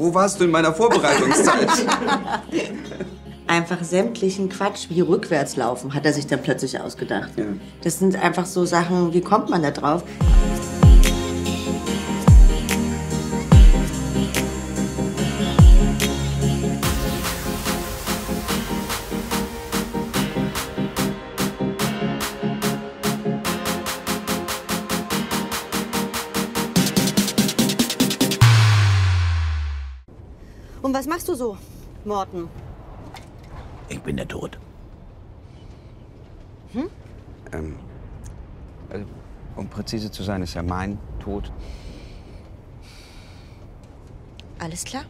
Wo warst du in meiner Vorbereitungszeit? einfach sämtlichen Quatsch wie rückwärts laufen, hat er sich dann plötzlich ausgedacht. Ja. Das sind einfach so Sachen, wie kommt man da drauf? Was machst du so, Morten? Ich bin der Tod. Hm? Ähm, also, um präzise zu sein, ist ja mein Tod. Alles klar?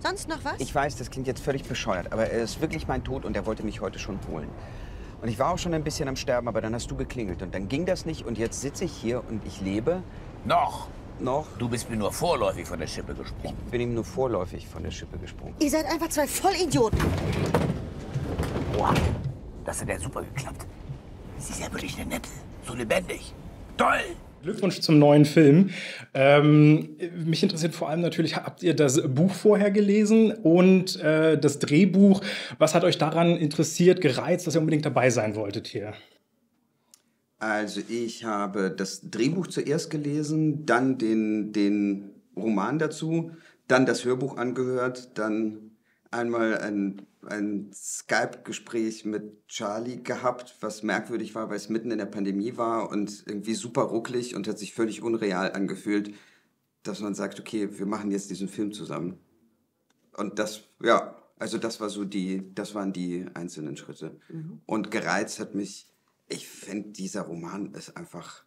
Sonst noch was? Ich weiß, das klingt jetzt völlig bescheuert, aber er ist wirklich mein Tod und er wollte mich heute schon holen. Und ich war auch schon ein bisschen am Sterben, aber dann hast du geklingelt und dann ging das nicht und jetzt sitze ich hier und ich lebe. Noch. Noch? Du bist mir nur vorläufig von der Schippe gesprungen. Ich bin ihm nur vorläufig von der Schippe gesprungen. Ihr seid einfach zwei Vollidioten. Boah, das hat ja super geklappt. Sie ist ja wirklich eine Nette. So lebendig. Toll! Glückwunsch zum neuen Film. Ähm, mich interessiert vor allem natürlich, habt ihr das Buch vorher gelesen und äh, das Drehbuch? Was hat euch daran interessiert, gereizt, dass ihr unbedingt dabei sein wolltet hier? Also ich habe das Drehbuch zuerst gelesen, dann den, den Roman dazu, dann das Hörbuch angehört, dann einmal ein ein Skype-Gespräch mit Charlie gehabt, was merkwürdig war, weil es mitten in der Pandemie war und irgendwie super rucklig und hat sich völlig unreal angefühlt, dass man sagt, okay, wir machen jetzt diesen Film zusammen. Und das, ja, also das war so die, das waren die einzelnen Schritte. Mhm. Und gereizt hat mich, ich finde, dieser Roman ist einfach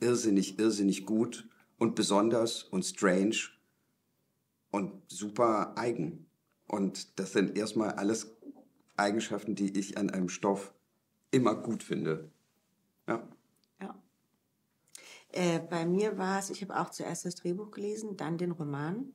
irrsinnig, irrsinnig gut und besonders und strange und super eigen. Und das sind erstmal alles Eigenschaften, die ich an einem Stoff immer gut finde. Ja. ja. Äh, bei mir war es, ich habe auch zuerst das Drehbuch gelesen, dann den Roman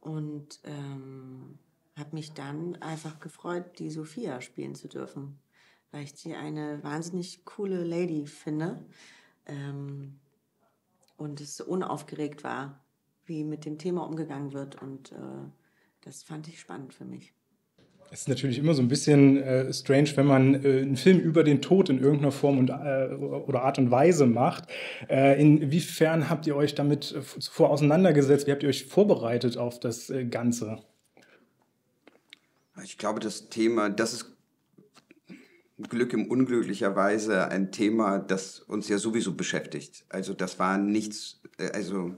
und ähm, habe mich dann einfach gefreut, die Sophia spielen zu dürfen, weil ich sie eine wahnsinnig coole Lady finde ähm, und es unaufgeregt war, wie mit dem Thema umgegangen wird und äh, das fand ich spannend für mich. Es ist natürlich immer so ein bisschen äh, strange, wenn man äh, einen Film über den Tod in irgendeiner Form und, äh, oder Art und Weise macht. Äh, inwiefern habt ihr euch damit äh, zuvor auseinandergesetzt? Wie habt ihr euch vorbereitet auf das äh, Ganze? Ich glaube, das Thema, das ist Glück im Unglücklicherweise ein Thema, das uns ja sowieso beschäftigt. Also das war nichts, also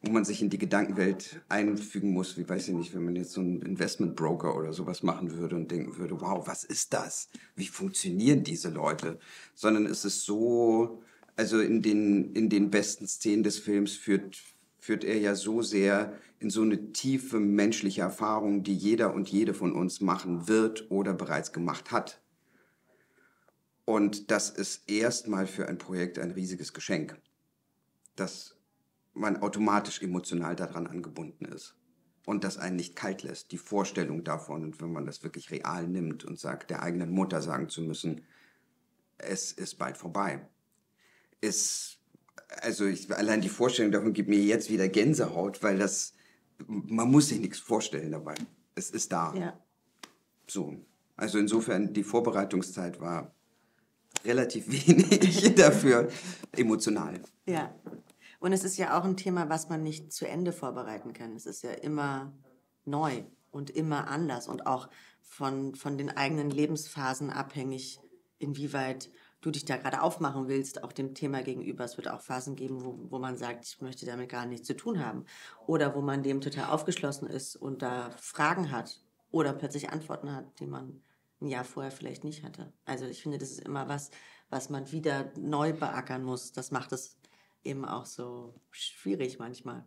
wo man sich in die Gedankenwelt einfügen muss, wie weiß ich nicht, wenn man jetzt so einen Investmentbroker oder sowas machen würde und denken würde, wow, was ist das? Wie funktionieren diese Leute? Sondern es ist so, also in den, in den besten Szenen des Films führt, führt er ja so sehr in so eine tiefe menschliche Erfahrung, die jeder und jede von uns machen wird oder bereits gemacht hat. Und das ist erstmal für ein Projekt ein riesiges Geschenk. Das man automatisch emotional daran angebunden ist und das einen nicht kalt lässt. Die Vorstellung davon, und wenn man das wirklich real nimmt und sagt, der eigenen Mutter sagen zu müssen, es ist bald vorbei, ist, also ich, allein die Vorstellung davon gibt mir jetzt wieder Gänsehaut, weil das, man muss sich nichts vorstellen dabei. Es ist da. Ja. So. Also insofern, die Vorbereitungszeit war relativ wenig dafür emotional. Ja. Und es ist ja auch ein Thema, was man nicht zu Ende vorbereiten kann. Es ist ja immer neu und immer anders und auch von, von den eigenen Lebensphasen abhängig, inwieweit du dich da gerade aufmachen willst, auch dem Thema gegenüber. Es wird auch Phasen geben, wo, wo man sagt, ich möchte damit gar nichts zu tun haben. Oder wo man dem total aufgeschlossen ist und da Fragen hat oder plötzlich Antworten hat, die man ein Jahr vorher vielleicht nicht hatte. Also ich finde, das ist immer was, was man wieder neu beackern muss. Das macht es eben auch so schwierig manchmal.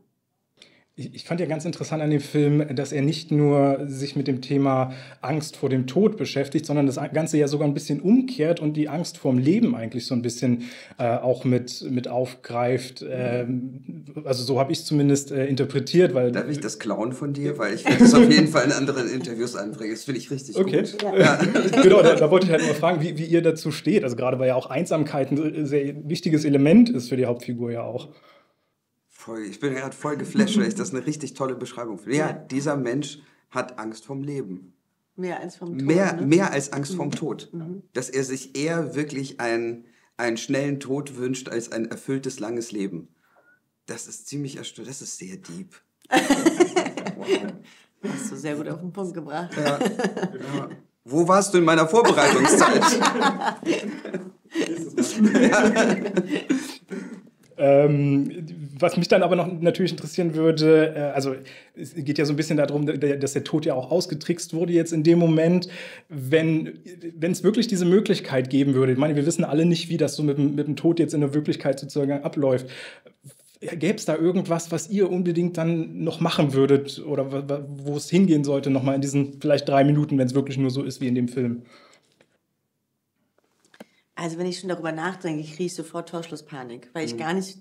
Ich fand ja ganz interessant an dem Film, dass er nicht nur sich mit dem Thema Angst vor dem Tod beschäftigt, sondern das Ganze ja sogar ein bisschen umkehrt und die Angst vorm Leben eigentlich so ein bisschen äh, auch mit, mit aufgreift. Ähm, also so habe ich es zumindest äh, interpretiert. Weil, Darf ich das klauen von dir? Weil ich werde das auf jeden Fall in anderen Interviews anbringen. Das finde ich richtig okay. gut. Ja. genau, da, da, wollte ich halt mal fragen, wie, wie ihr dazu steht. Also gerade weil ja auch Einsamkeit ein sehr wichtiges Element ist für die Hauptfigur ja auch. Voll, ich bin gerade voll geflasht, weil ich das eine richtig tolle Beschreibung finde. Ja, dieser Mensch hat Angst vom Leben. Mehr als vom Tod. Mehr, ne? mehr als Angst vom Tod. Dass er sich eher wirklich einen, einen schnellen Tod wünscht als ein erfülltes, langes Leben. Das ist ziemlich erstörend. Das ist sehr deep. Hast du sehr gut auf den Punkt gebracht. Ja. Wo warst du in meiner Vorbereitungszeit? Ähm, was mich dann aber noch natürlich interessieren würde, äh, also es geht ja so ein bisschen darum, dass der Tod ja auch ausgetrickst wurde jetzt in dem Moment, wenn wenn es wirklich diese Möglichkeit geben würde. Ich meine, wir wissen alle nicht, wie das so mit, dem- mit dem Tod jetzt in der Wirklichkeit sozusagen abläuft. Gäbe es da irgendwas, was ihr unbedingt dann noch machen würdet oder wo es hingehen sollte, nochmal in diesen vielleicht drei Minuten, wenn es wirklich nur so ist wie in dem Film? Also wenn ich schon darüber nachdenke, kriege ich sofort Torschlusspanik, weil ich gar nicht.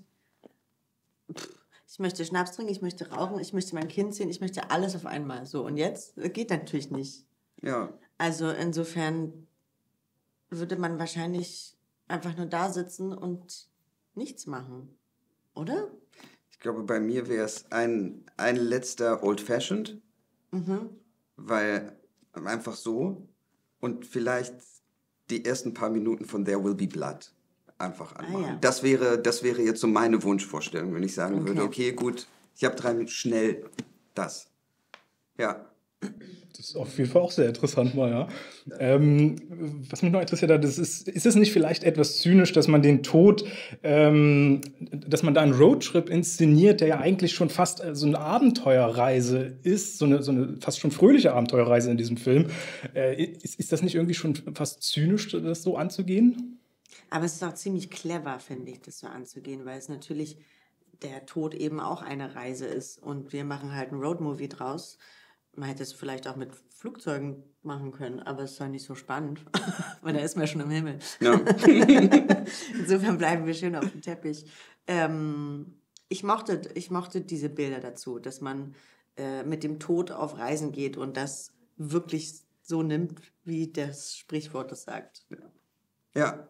Ich möchte Schnaps trinken, ich möchte rauchen, ich möchte mein Kind sehen, ich möchte alles auf einmal. So und jetzt geht natürlich nicht. Ja. Also insofern würde man wahrscheinlich einfach nur da sitzen und nichts machen, oder? Ich glaube, bei mir wäre es ein, ein letzter Old Fashioned, weil einfach so und vielleicht die ersten paar Minuten von There Will Be Blood einfach anmachen. ja. Das wäre, das wäre jetzt so meine Wunschvorstellung, wenn ich sagen würde, Okay. okay, gut, ich habe drei Minuten schnell das. Ja. Das ist auf jeden Fall auch sehr interessant mal, ja. Ähm, was mich noch interessiert hat, ist, ist, ist es nicht vielleicht etwas zynisch, dass man den Tod, ähm, dass man da einen Roadtrip inszeniert, der ja eigentlich schon fast äh, so eine Abenteuerreise ist, so eine, so eine fast schon fröhliche Abenteuerreise in diesem Film. Äh, ist, ist das nicht irgendwie schon fast zynisch, das so anzugehen? Aber es ist auch ziemlich clever, finde ich, das so anzugehen, weil es natürlich der Tod eben auch eine Reise ist und wir machen halt einen Roadmovie draus. Man hätte es vielleicht auch mit Flugzeugen machen können, aber es ist ja nicht so spannend, weil da ist man ja schon im Himmel. ja. Insofern bleiben wir schön auf dem Teppich. Ähm, ich, mochte, ich mochte diese Bilder dazu, dass man äh, mit dem Tod auf Reisen geht und das wirklich so nimmt, wie das Sprichwort es sagt. Ja.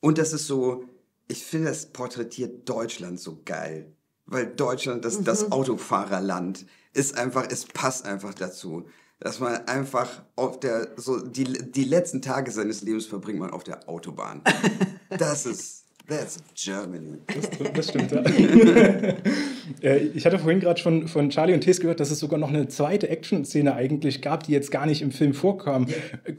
Und das ist so, ich finde, das porträtiert Deutschland so geil. Weil Deutschland, das, das Autofahrerland, ist einfach, es passt einfach dazu. Dass man einfach auf der, so die, die letzten Tage seines Lebens verbringt man auf der Autobahn. Das ist, that's Germany. Das stimmt, ja. Äh, ich hatte vorhin gerade schon von Charlie und Tess gehört, dass es sogar noch eine zweite Action-Szene eigentlich gab, die jetzt gar nicht im Film vorkam.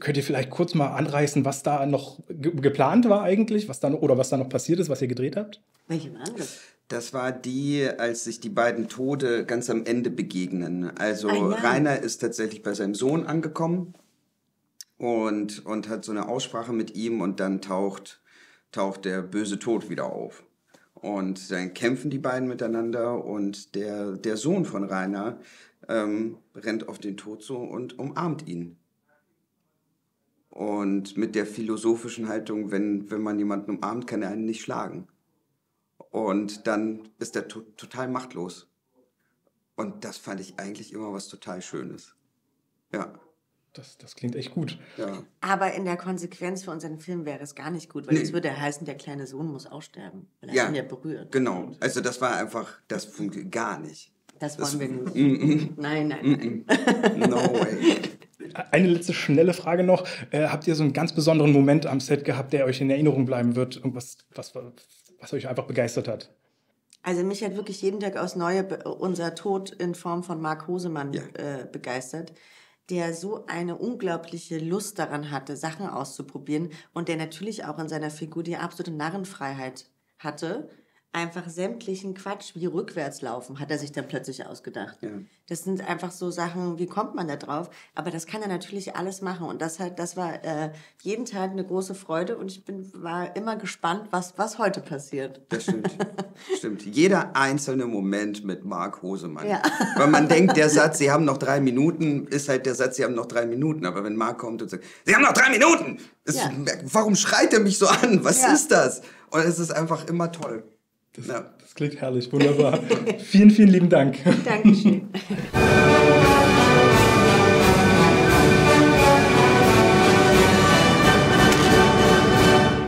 Könnt ihr vielleicht kurz mal anreißen, was da noch ge geplant war eigentlich, was da noch, oder was da noch passiert ist, was ihr gedreht habt? Welche waren das? Das war die, als sich die beiden Tode ganz am Ende begegnen. Also Ah, ja. Rainer ist tatsächlich bei seinem Sohn angekommen und, und hat so eine Aussprache mit ihm und dann taucht, taucht der böse Tod wieder auf. Und dann kämpfen die beiden miteinander und der, der Sohn von Rainer ähm, rennt auf den Tod zu und umarmt ihn. Und mit der philosophischen Haltung, wenn, wenn man jemanden umarmt, kann er einen nicht schlagen. Und dann ist er to total machtlos. Und das fand ich eigentlich immer was total Schönes. Ja, Das, das klingt echt gut. ja. Aber in der Konsequenz für unseren Film wäre es gar nicht gut, weil Nee. es würde heißen, der kleine Sohn muss auch sterben, weil er Ja, ihn ja berührt. genau. Also das war einfach, das funktioniert gar nicht. Das Das- wollen wir nicht. Nein, nein, nein. No way. Eine letzte schnelle Frage noch. Äh, habt ihr so einen ganz besonderen Moment am Set gehabt, der euch in Erinnerung bleiben wird? Irgendwas, was, was euch einfach begeistert hat? Also mich hat wirklich jeden Tag aus Neue unser Tod in Form von Marc Hosemann Ja. äh, begeistert, der so eine unglaubliche Lust daran hatte, Sachen auszuprobieren und der natürlich auch in seiner Figur die absolute Narrenfreiheit hatte. Einfach sämtlichen Quatsch wie rückwärts laufen, hat er sich dann plötzlich ausgedacht. Ja. Das sind einfach so Sachen, wie kommt man da drauf? Aber das kann er natürlich alles machen. Und das, hat, das war äh, jeden Tag eine große Freude und ich bin, war immer gespannt, was, was heute passiert. Das stimmt. stimmt. Jeder einzelne Moment mit Marc Hosemann. Ja. Weil man denkt, der Satz, Sie haben noch drei Minuten, ist halt der Satz, Sie haben noch drei Minuten. Aber wenn Marc kommt und sagt, Sie haben noch drei Minuten, ist, Ja. warum schreit er mich so an? Was ist das? Und es ist einfach immer toll. Ja. Das klingt herrlich, wunderbar. vielen, vielen lieben Dank. Dankeschön.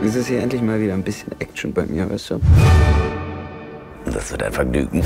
Es ist hier endlich mal wieder ein bisschen Action bei mir, weißt du? Das wird ein Vergnügen.